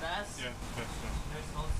past. Yeah, that's